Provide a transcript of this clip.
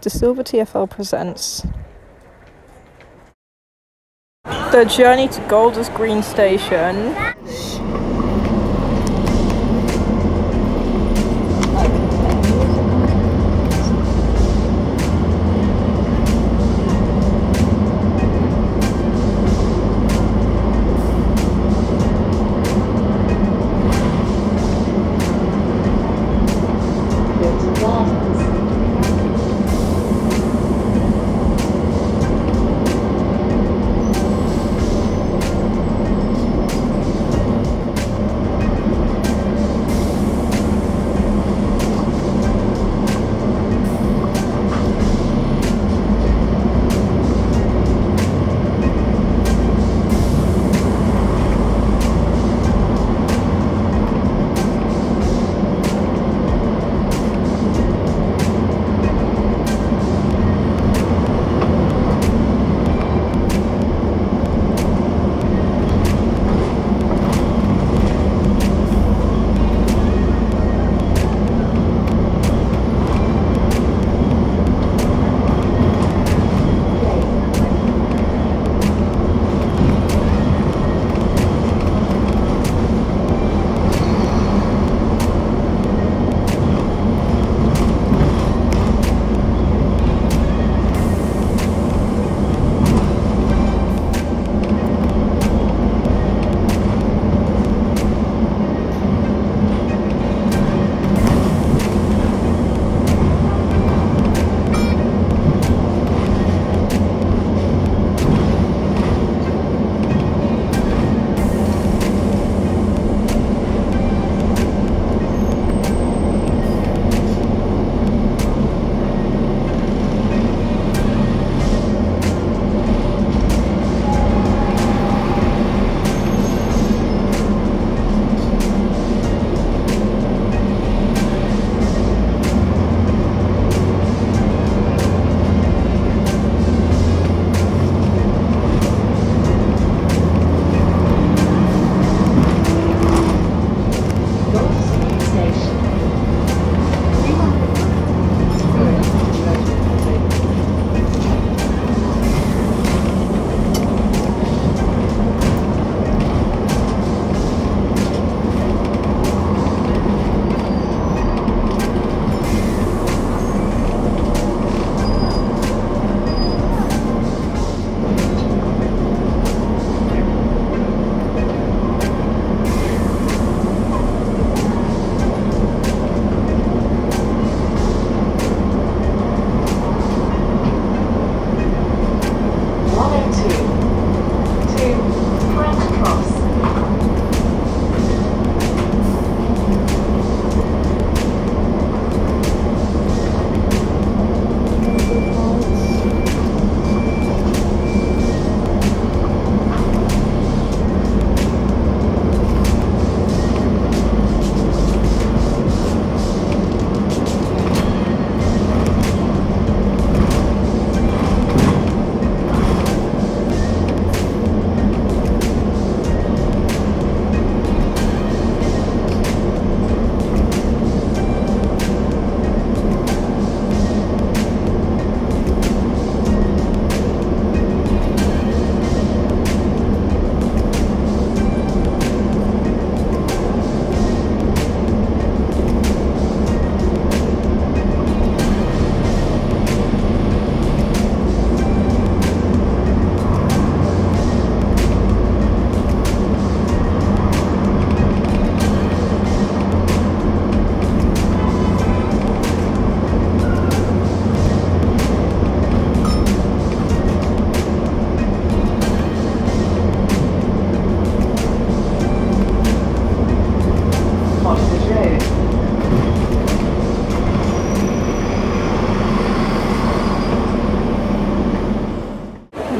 De Silva TFL presents The Journey to Golders Green Station.